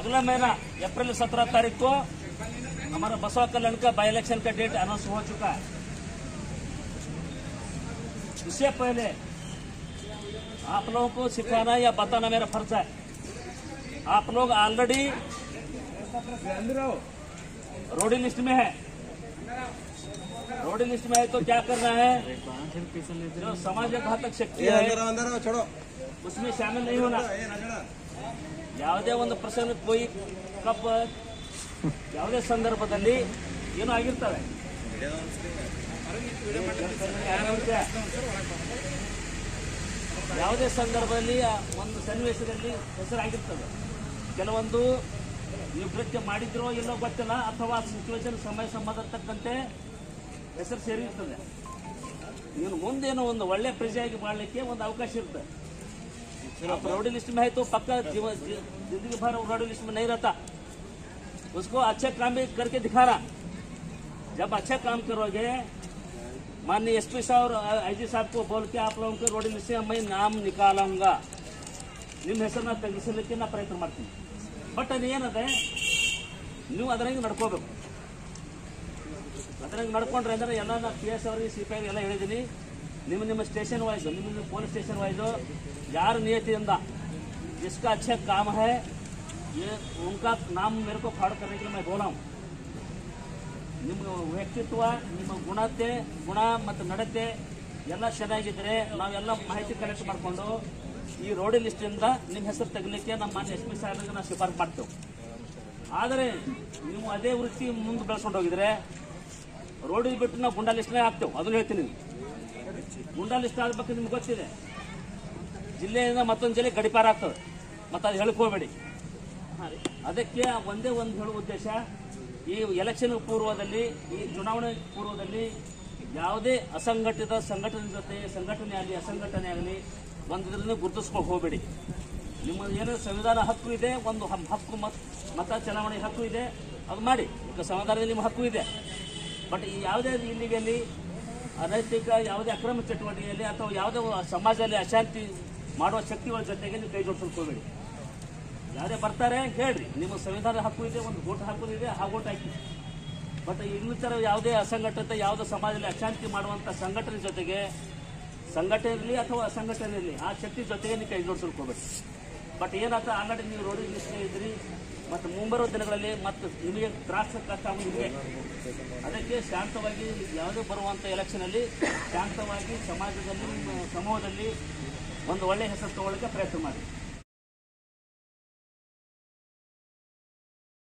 अगला महीना अप्रैल सत्रह तारीख को हमारा बसवा कल्याण का बाई इलेक्शन का डेट अनाउंस हो चुका है। इससे पहले आप लोगों को सिखाना या बताना मेरा फ़र्ज़ है। आप लोग ऑलरेडी रोडी लिस्ट में है। रोडी लिस्ट में है तो क्या करना है? जो समाज घातक शक्ति है उसमें शामिल नहीं होना। ಯಾವುದೇ ಒಂದು ಪ್ರಸಂಗಕ್ಕೆ ಹೋಗಿ ಕಪ್ ಯಾವುದೇ ಸಂದರ್ಭದಲ್ಲಿ ಏನೋ ಆಗಿರ್ತವೆ. ಯಾವುದೇ ಸಂದರ್ಭದಲ್ಲಿ ಒಂದು ಸನ್ನಿವೇಶದಲ್ಲಿ ಹೆಸರಾಗಿರ್ತದೆ ಕೆಲವೊಂದು ನಿವೃತ್ತಿ ಮಾಡಿದ್ರೋ ಇಲ್ಲೋ ಗೊತ್ತಿಲ್ಲ, ಅಥವಾ ಸಿಚುವೇಶನ್ ಸಮಯ ಸಂಬಂಧ ತಕ್ಕಂತೆ ಹೆಸರು ಸೇರಿರ್ತದೆ. ನೀನು ಮುಂದೇನೋ ಒಂದು ಒಳ್ಳೆ ಪ್ರಜೆಯಾಗಿ ಮಾಡಲಿಕ್ಕೆ ಒಂದು ಅವಕಾಶ ಇರ್ತದೆ. रोडी लिस्ट में है तो पक्का जीवन जी- जिंदगी भर रोडी लिस्ट में नहीं रहता उसको अच्छे काम भी करके दिखाना जब अच्छा काम करोगे माननीय एस पी साहब और आई जी साहब को बोल के आप लोगों के रोडी लिस्ट से मैं नाम निकालूंगा ನಿಮ್ಮ ಹೆಸರನ್ನ ತೆಗೆಸಲಿಕ್ಕೆ ನಾ ಪ್ರಯತ್ನ ಮಾಡ್ತೀನಿ ಬಟ್ ಅದು ಏನದೆ ನೀವು ಅದರಂಗೆ ನಡ್ಕೋಬೇಕು ಅದ್ರಂಗೆ ನಡ್ಕೊಂಡ್ರೆ ಅಂದ್ರೆ ಎಲ್ಲ ನಾ ಪಿ ಎಸ್ ಅವರಿಗೆ ಸಿ ಪಿ ಐ ಎಲ್ಲ ಹೇಳಿದ್ದೀನಿ ನಿಮ್ಮ ನಿಮ್ಮ ಸ್ಟೇಷನ್ ವೈಸ್ ನಿಮ್ಮ ನಿಮ್ಮ ಪೊಲೀಸ್ ಸ್ಟೇಷನ್ ವೈಸು ಯಾರ ನಿಯತಿಯಿಂದ जिसका अच्छा काम है ये उनका नाम मेरे को फाड़ करने के लिए मैं बोला हूँ ನಿಮ್ಮ ವ್ಯಕ್ತಿತ್ವ ನಿಮ್ಮ ಗುಣತೆ ಗುಣ ಮತ್ತು ನಡತೆ ಎಲ್ಲ ಚೆನ್ನಾಗಿದ್ರೆ ನಾವೆಲ್ಲ ಮಾಹಿತಿ ಕಲೆಕ್ಟ್ ಮಾಡಿಕೊಂಡು ಈ ರೋಡಿ ಲಿಸ್ಟಿಂದ ನಿಮ್ಮ ಹೆಸರು ತೆಗಲಿಕ್ಕೆ ನಮ್ಮ ಮಾನ್ಯ ಎಸ್ ಪಿ ಸಾಹೇಬ್ರಿಗೆ ನಾವು ಶಿಫಾರಸು ಮಾಡ್ತೇವೆ ಆದರೆ ನೀವು ಅದೇ ವೃತ್ತಿ ಮುಂದೆ ಬೆಳೆಸ್ಕೊಂಡು ಹೋಗಿದ್ರೆ ರೋಡಿ ಬಿಟ್ಟು ನಾವು ಗುಂಡಾ ಲಿಸ್ಟ್ನೇ ಹಾಕ್ತೇವೆ ಅದನ್ನು ಹೇಳ್ತೀನಿ ಗುಂಡಾ ಇಷ್ಟ ಆಗ್ಬೇಕು ನಿಮ್ಗೆ ಗೊತ್ತಿದೆ. ಜಿಲ್ಲೆಯಿಂದ ಮತ್ತೊಂದು ಜಿಲ್ಲೆ ಗಡಿಪಾರ ಆಗ್ತದೆ. ಮತ್ತೆ ಅದು ಹೇಳ್ಕೋಬೇಡಿ ಅದಕ್ಕೆ ಒಂದೇ ಒಂದು ಹೇಳುವ ಉದ್ದೇಶ, ಈ ಎಲೆಕ್ಷನ್ ಪೂರ್ವದಲ್ಲಿ, ಈ ಚುನಾವಣೆ ಪೂರ್ವದಲ್ಲಿ ಯಾವುದೇ ಅಸಂಘಟಿತ ಸಂಘಟನೆ ಜೊತೆ, ಸಂಘಟನೆ ಆಗಲಿ, ಅಸಂಘಟನೆ ಆಗಲಿ ಒಂದು ಇದನ್ನು ಗುರುತಿಸ್ಕೊಂಡು ಹೋಗಬೇಡಿ. ನಿಮ್ಮ ಏನು ಸಂವಿಧಾನ ಹಕ್ಕು ಇದೆ, ಒಂದು ಹಕ್ಕು ಮತ್ ಮತ ಚುನಾವಣೆ ಹಕ್ಕು ಇದೆ, ಅದು ಮಾಡಿ. ಸಂವಿಧಾನದಲ್ಲಿ ನಿಮ್ಮ ಹಕ್ಕು ಇದೆ. ಬಟ್ ಈ ಯಾವುದೇ ಇಲ್ಲಿಗಲ್ಲಿ ಅನೈತಿಕ ಯಾವುದೇ ಅಕ್ರಮ ಚಟುವಟಿಕೆಯಲ್ಲಿ ಅಥವಾ ಯಾವುದೇ ಸಮಾಜದಲ್ಲಿ ಅಶಾಂತಿ ಮಾಡುವ ಶಕ್ತಿಗಳ ಜೊತೆಗೆ ನೀವು ಕೈ ಯಾರೇ ಬರ್ತಾರೆ ಹೇಳ್ರಿ. ನಿಮ್ಮ ಸಂವಿಧಾನ ಹಕ್ಕು ಇದೆ, ಒಂದು ಓಟ್ ಹಾಕೋದಿದೆ ಆ ಓಟ್ ಹಾಕಿ. ಬಟ್ ಇನ್ನಿತರ ಯಾವುದೇ ಅಸಂಘಟಿತ, ಯಾವುದೇ ಸಮಾಜದಲ್ಲಿ ಅಶಾಂತಿ ಮಾಡುವಂತ ಸಂಘಟನೆ ಜೊತೆಗೆ ಸಂಘಟನೆ ಇರಲಿ ಅಥವಾ ಅಸಂಘಟನೆ ಇರಲಿ ಆ ಶಕ್ತಿ ಜೊತೆಗೆ ನೀವು ಕೈ ಬಟ್ ಏನಾಗ್ತದೆ ಆಲ್ರೆಡಿ ನೀವು ರೋಡಿಗೆ ಮತ್ತು ಮುಂಬರುವ ದಿನಗಳಲ್ಲಿ ಮತ್ತು ನಿಮಗೆ ತ್ರಾಸ ಕಷ್ಟ ನಿಮಗೆ ಅದಕ್ಕೆ ಶಾಂತವಾಗಿ ಯಾವುದೇ ಬರುವಂಥ ಎಲೆಕ್ಷನಲ್ಲಿ ಶಾಂತವಾಗಿ ಸಮಾಜದಲ್ಲಿ, ಸಮೂಹದಲ್ಲಿ ಒಂದು ಒಳ್ಳೆಯ ಹೆಸರು ತಗೊಳ್ಳೋಕ್ಕೆ ಪ್ರಯತ್ನ ಮಾಡಿ.